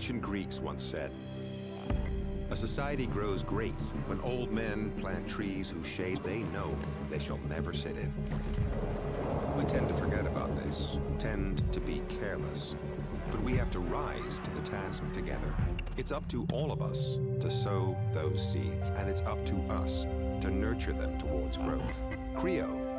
Ancient Greeks once said, A society grows great when old men plant trees whose shade they know they shall never sit in. We tend to forget about this, tend to be careless. But we have to rise to the task together. It's up to all of us to sow those seeds, and it's up to us to nurture them towards growth. Creo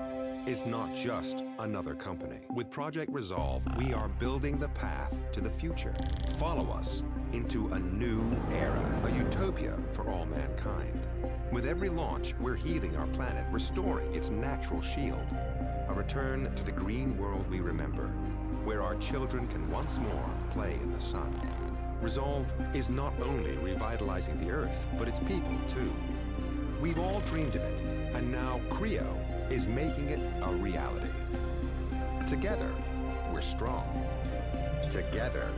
is not just another company. With Project Resolve, we are building the path to the future. Follow us into a new era, a utopia for all mankind. With every launch, we're healing our planet, restoring its natural shield. A return to the green world we remember, where our children can once more play in the sun. Resolve is not only revitalizing the Earth, but its people too. We've all dreamed of it, and now Creo is making it a reality. Together, we're strong. Together,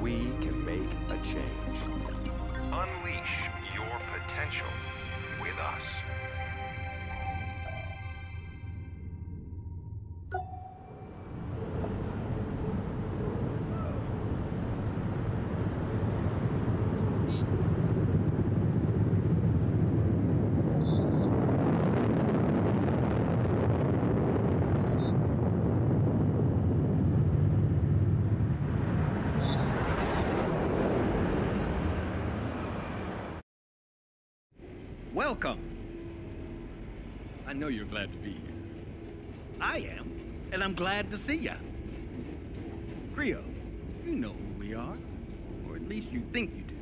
we can make a change. Unleash your potential with us. Welcome. I know you're glad to be here. I am, and I'm glad to see ya. Creo, you know who we are, or at least you think you do.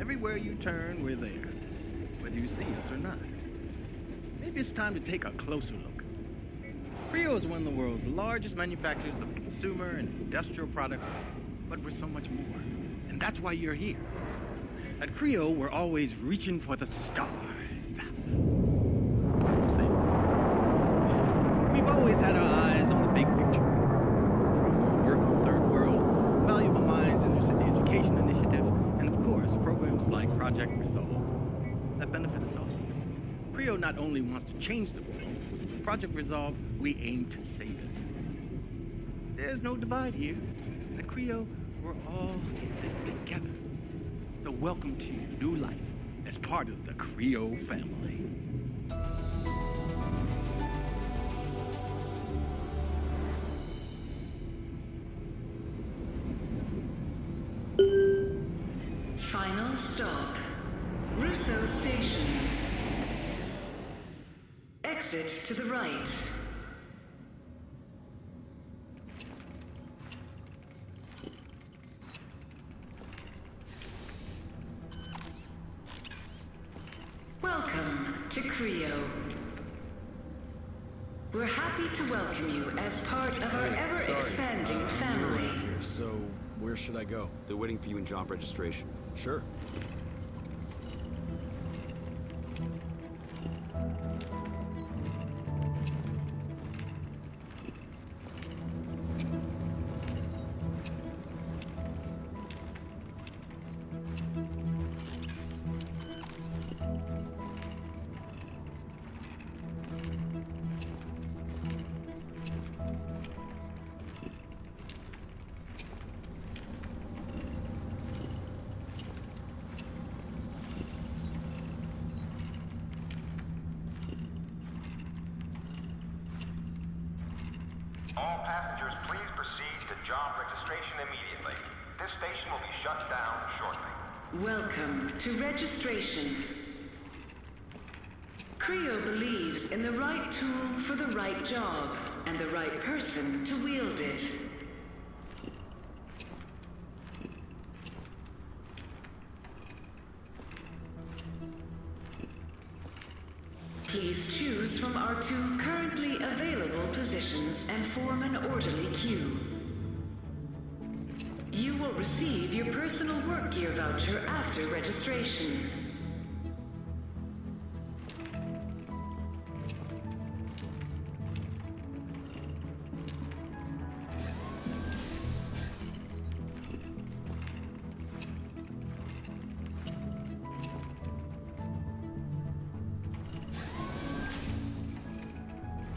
Everywhere you turn, we're there, whether you see us or not. Maybe it's time to take a closer look. Creo is one of the world's largest manufacturers of consumer and industrial products, but we're so much more. And that's why you're here. At Creo, we're always reaching for the stars. See, we've always had our eyes on the big picture. From work the third world, valuable minds in the city education initiative, and of course, programs like Project Resolve that benefit us all. Creo not only wants to change the world, with Project Resolve, we aim to save it. There's no divide here. At Creo, we're all in this together. So welcome to your new life as part of the Creo family. Final stop. Russo Station. Exit to the right. Welcome to Creo. We're happy to welcome you as part of our ever-expanding uh, family. here, so where should I go? They're waiting for you in job registration. Sure. Welcome to registration. Creo believes in the right tool for the right job and the right person to wield it. Please choose from our two currently available positions and form an orderly queue. Will receive your personal work gear voucher after registration.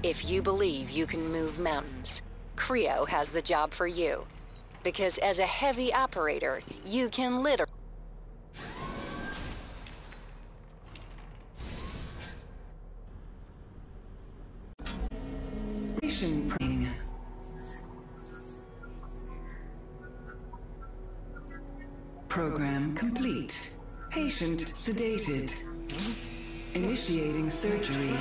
If you believe you can move mountains, Creo has the job for you. Because as a heavy operator, you can literally... Program complete. Patient sedated. Initiating surgery.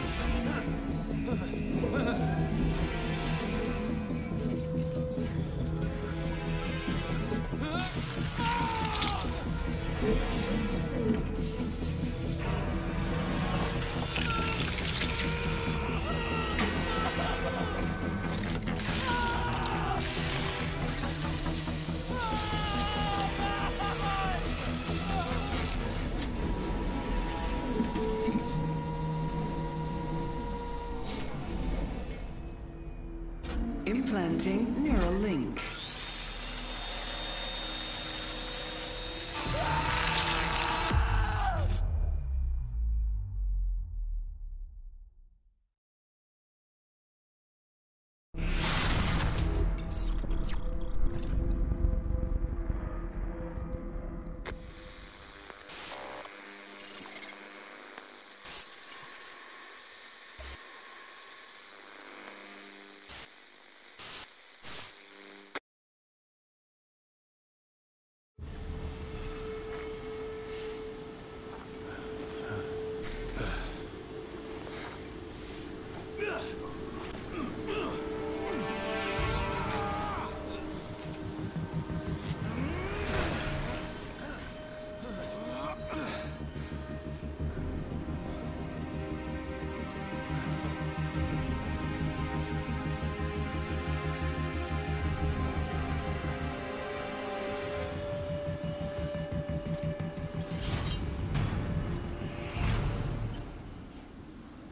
Implanting neural link.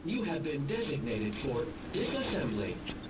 You have been designated for disassembly.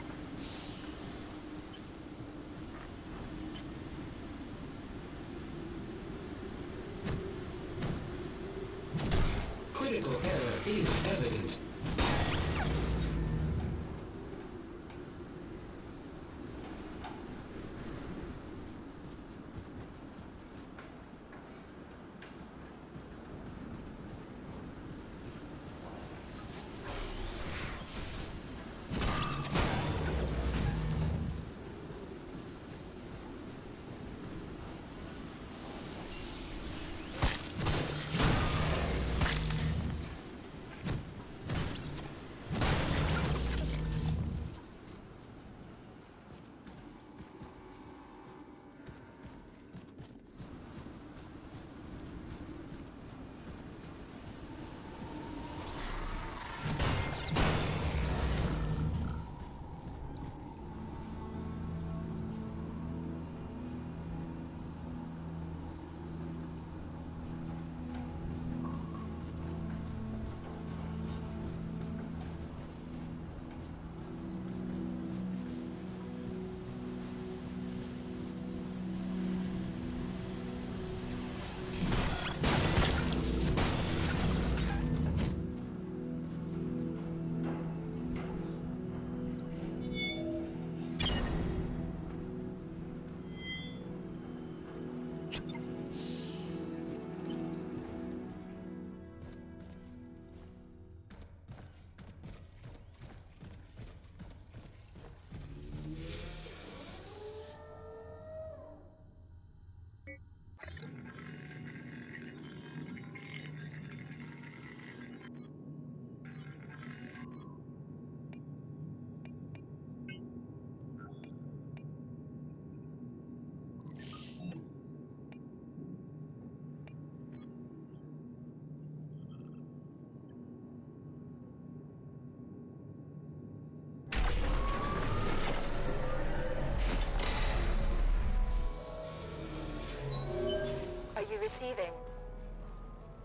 You receiving?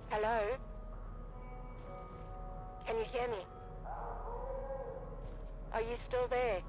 Hello? Can you hear me? Are you still there?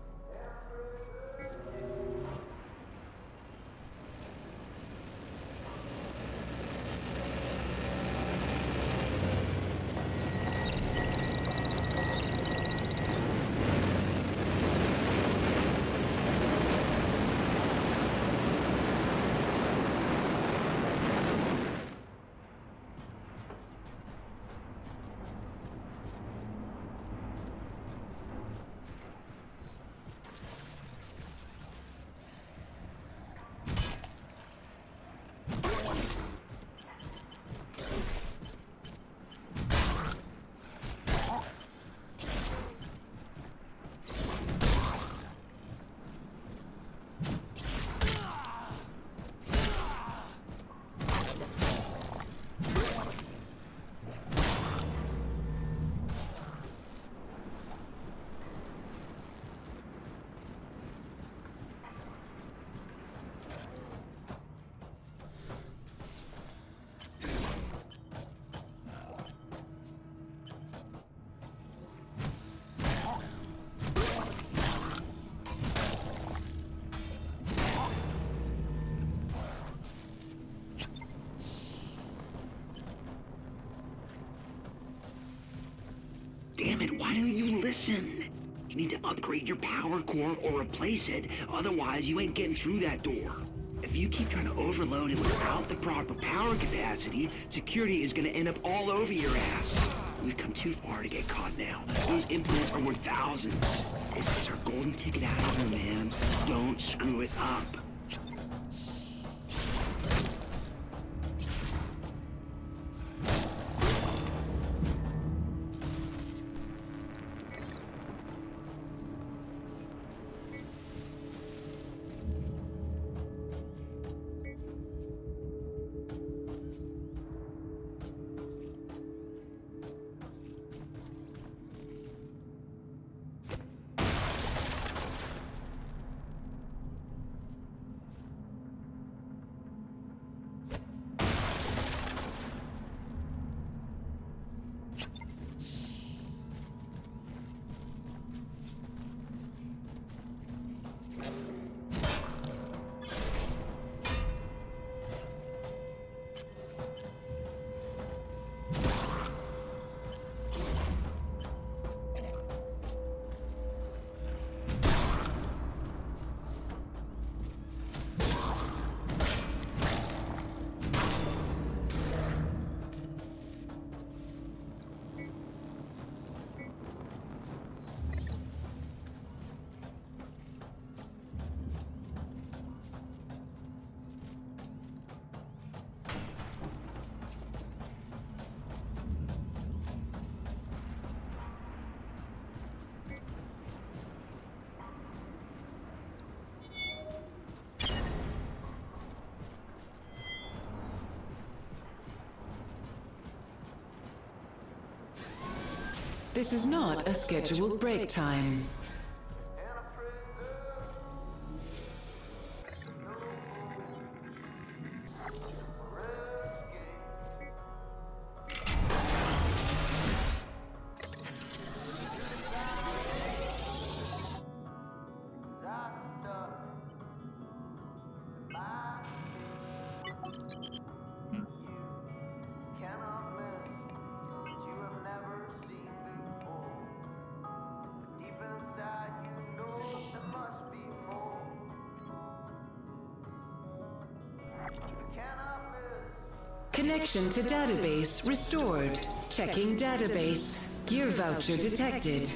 Damn it, why don't you listen? You need to upgrade your power core or replace it, otherwise you ain't getting through that door. If you keep trying to overload it without the proper power capacity, security is gonna end up all over your ass. We've come too far to get caught now. Those implants are worth thousands. This is our golden ticket out of here, man. Don't screw it up. This is not a scheduled break time. Connection to database restored. Checking database. Gear voucher detected.